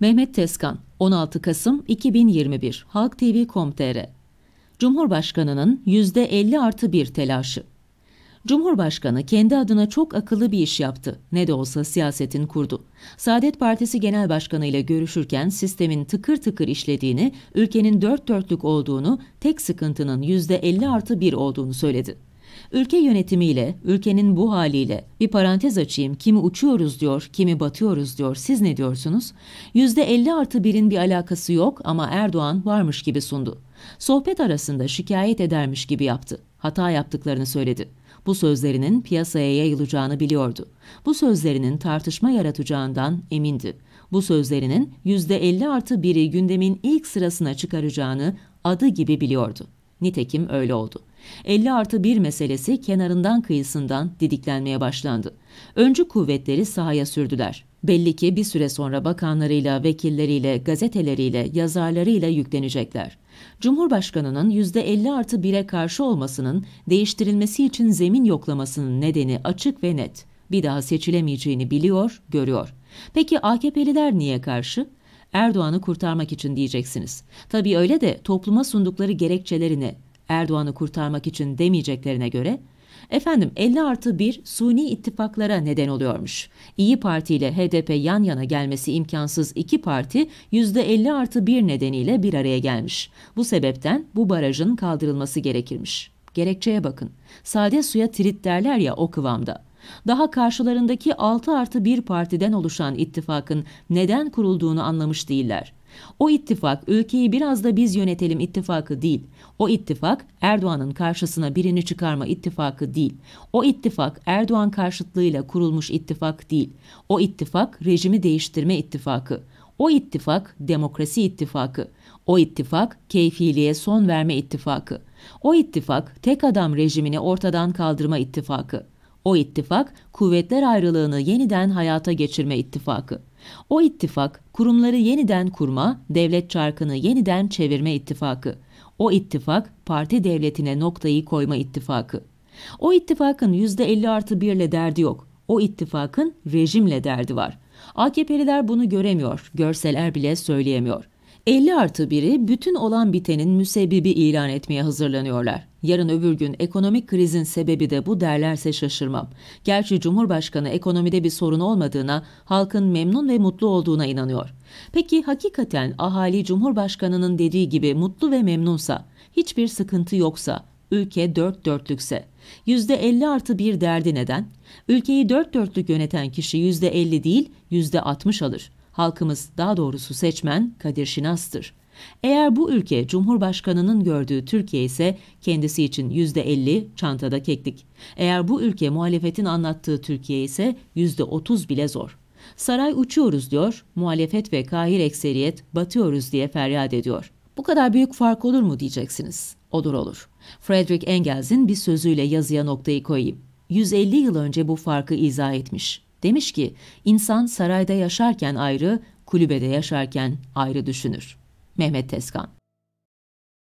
Mehmet Tezkan, 16 Kasım 2021, Halk TV.com.tr Cumhurbaşkanının %50 artı 1 telaşı. Cumhurbaşkanı kendi adına çok akıllı bir iş yaptı. Ne de olsa siyasetin kurdu. Saadet Partisi Genel Başkanı ile görüşürken sistemin tıkır tıkır işlediğini, ülkenin dört dörtlük olduğunu, tek sıkıntının %50 artı 1 olduğunu söyledi. Ülke yönetimiyle, ülkenin bu haliyle bir parantez açayım kimi uçuyoruz diyor, kimi batıyoruz diyor. Siz ne diyorsunuz? %50 artı birin bir alakası yok ama Erdoğan varmış gibi sundu. Sohbet arasında şikayet edermiş gibi yaptı. Hata yaptıklarını söyledi. Bu sözlerinin piyasaya yayılacağını biliyordu. Bu sözlerinin tartışma yaratacağından emindi. Bu sözlerinin %50 artı biri gündemin ilk sırasına çıkaracağını adı gibi biliyordu. Nitekim öyle oldu. 50 artı 1 meselesi kenarından kıyısından didiklenmeye başlandı. Öncü kuvvetleri sahaya sürdüler. Belli ki bir süre sonra bakanlarıyla, vekilleriyle, gazeteleriyle, yazarlarıyla yüklenecekler. Cumhurbaşkanının %50 artı 1'e karşı olmasının değiştirilmesi için zemin yoklamasının nedeni açık ve net. Bir daha seçilemeyeceğini biliyor, görüyor. Peki AKP'liler niye karşı? Erdoğan'ı kurtarmak için diyeceksiniz. Tabii öyle de topluma sundukları gerekçelerini Erdoğan'ı kurtarmak için demeyeceklerine göre Efendim 50 artı 1 suni ittifaklara neden oluyormuş. İyi Parti ile HDP yan yana gelmesi imkansız iki parti %50 artı 1 nedeniyle bir araya gelmiş. Bu sebepten bu barajın kaldırılması gerekirmiş. Gerekçeye bakın. Sade suya trit derler ya o kıvamda. Daha karşılarındaki 6 artı 1 partiden oluşan ittifakın neden kurulduğunu anlamış değiller. O ittifak ülkeyi biraz da biz yönetelim ittifakı değil. O ittifak Erdoğan'ın karşısına birini çıkarma ittifakı değil. O ittifak Erdoğan karşıtlığıyla kurulmuş ittifak değil. O ittifak rejimi değiştirme ittifakı. O ittifak demokrasi ittifakı. O ittifak keyfiliğe son verme ittifakı. O ittifak tek adam rejimini ortadan kaldırma ittifakı. O ittifak kuvvetler ayrılığını yeniden hayata geçirme ittifakı. O ittifak kurumları yeniden kurma, devlet çarkını yeniden çevirme ittifakı. O ittifak parti devletine noktayı koyma ittifakı. O ittifakın %50 artı birle derdi yok. O ittifakın rejimle derdi var. AKP'liler bunu göremiyor, görseler bile söyleyemiyor. 50 artı 1'i bütün olan bitenin müsebbibi ilan etmeye hazırlanıyorlar. Yarın öbür gün ekonomik krizin sebebi de bu derlerse şaşırmam. Gerçi Cumhurbaşkanı ekonomide bir sorun olmadığına, halkın memnun ve mutlu olduğuna inanıyor. Peki hakikaten ahali Cumhurbaşkanı'nın dediği gibi mutlu ve memnunsa, hiçbir sıkıntı yoksa, ülke dört dörtlükse, %50 artı bir derdi neden? Ülkeyi dört dörtlük yöneten kişi %50 değil, %60 alır. Halkımız daha doğrusu seçmen Kadir Şinas'tır. Eğer bu ülke Cumhurbaşkanı'nın gördüğü Türkiye ise kendisi için %50 çantada keklik. Eğer bu ülke muhalefetin anlattığı Türkiye ise %30 bile zor. Saray uçuyoruz diyor, muhalefet ve kahir ekseriyet batıyoruz diye feryat ediyor. Bu kadar büyük fark olur mu diyeceksiniz. Olur olur. Frederick Engels'in bir sözüyle yazıya noktayı koyayım. 150 yıl önce bu farkı izah etmiş. Demiş ki, insan sarayda yaşarken ayrı, kulübede yaşarken ayrı düşünür. Mehmet Tezkan